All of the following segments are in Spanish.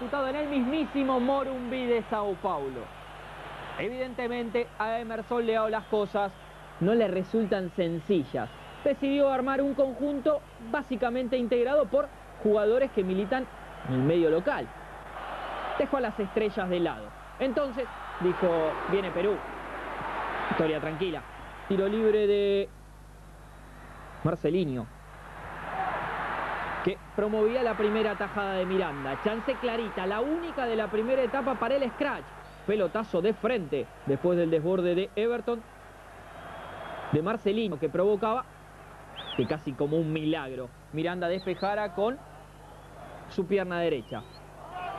disputado en el mismísimo Morumbi de Sao Paulo. Evidentemente a Emerson Leao las cosas no le resultan sencillas. Decidió armar un conjunto básicamente integrado por jugadores que militan en el medio local. Dejó a las estrellas de lado. Entonces dijo, viene Perú. Historia tranquila. Tiro libre de Marcelinho que promovía la primera tajada de Miranda. Chance clarita, la única de la primera etapa para el scratch. Pelotazo de frente después del desborde de Everton. De Marcelino que provocaba que casi como un milagro Miranda despejara con su pierna derecha.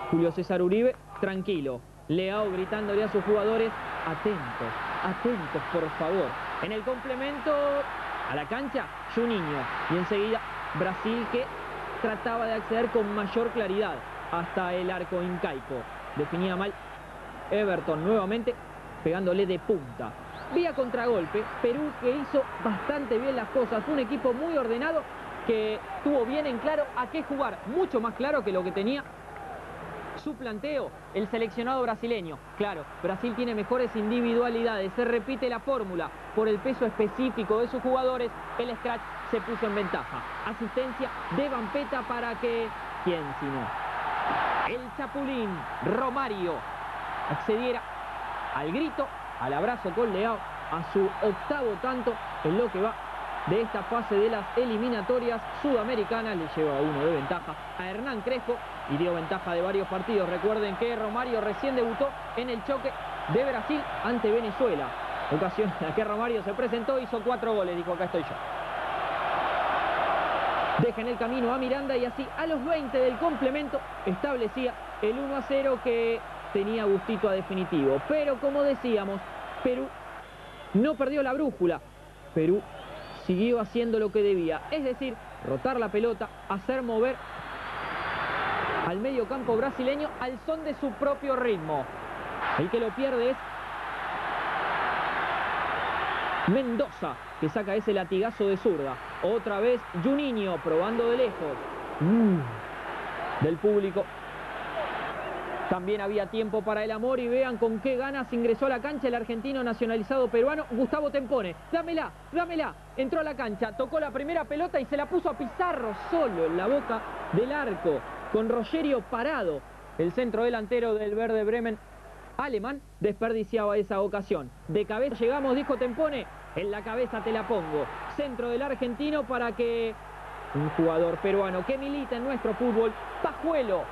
Julio César Uribe tranquilo. Leao gritándole a sus jugadores atentos, atentos por favor. En el complemento a la cancha, Juninho. Y enseguida Brasil que trataba de acceder con mayor claridad hasta el arco incaico. Definía mal Everton nuevamente pegándole de punta. Vía contragolpe, Perú que hizo bastante bien las cosas, un equipo muy ordenado que tuvo bien en claro a qué jugar, mucho más claro que lo que tenía su planteo, el seleccionado brasileño. Claro, Brasil tiene mejores individualidades, se repite la fórmula por el peso específico de sus jugadores, el scratch se puso en ventaja. Asistencia de Vampeta para que, ¿quién sino? El Chapulín Romario accediera al grito, al abrazo con Leao, a su octavo tanto en lo que va de esta fase de las eliminatorias sudamericanas. Le lleva uno de ventaja a Hernán Crespo y dio ventaja de varios partidos. Recuerden que Romario recién debutó en el choque de Brasil ante Venezuela. Ocasión en la que Romario se presentó, hizo cuatro goles, dijo acá estoy yo. Deja en el camino a Miranda y así a los 20 del complemento establecía el 1 a 0 que tenía gustito a definitivo. Pero como decíamos, Perú no perdió la brújula. Perú siguió haciendo lo que debía, es decir, rotar la pelota, hacer mover al medio campo brasileño al son de su propio ritmo. El que lo pierde es Mendoza, que saca ese latigazo de zurda. Otra vez Juninho, probando de lejos. Mm. Del público. También había tiempo para el amor y vean con qué ganas ingresó a la cancha el argentino nacionalizado peruano Gustavo Tempone. Dámela, dámela. Entró a la cancha, tocó la primera pelota y se la puso a Pizarro solo en la boca del arco. Con Rogerio parado. El centro delantero del Verde Bremen alemán desperdiciaba esa ocasión. De cabeza llegamos, dijo Tempone, en la cabeza te la pongo. Centro del argentino para que un jugador peruano que milita en nuestro fútbol, Pajuelo,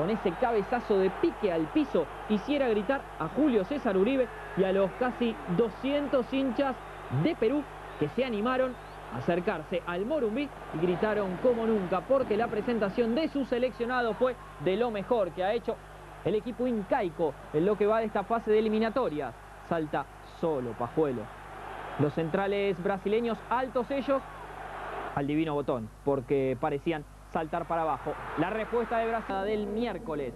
con ese cabezazo de pique al piso, hiciera gritar a Julio César Uribe y a los casi 200 hinchas de Perú que se animaron a acercarse al Morumbí y gritaron como nunca porque la presentación de su seleccionado fue de lo mejor que ha hecho el equipo incaico en lo que va de esta fase de eliminatorias. Salta solo Pajuelo. Los centrales brasileños, altos ellos, al divino botón, porque parecían saltar para abajo. La respuesta de Brasil del miércoles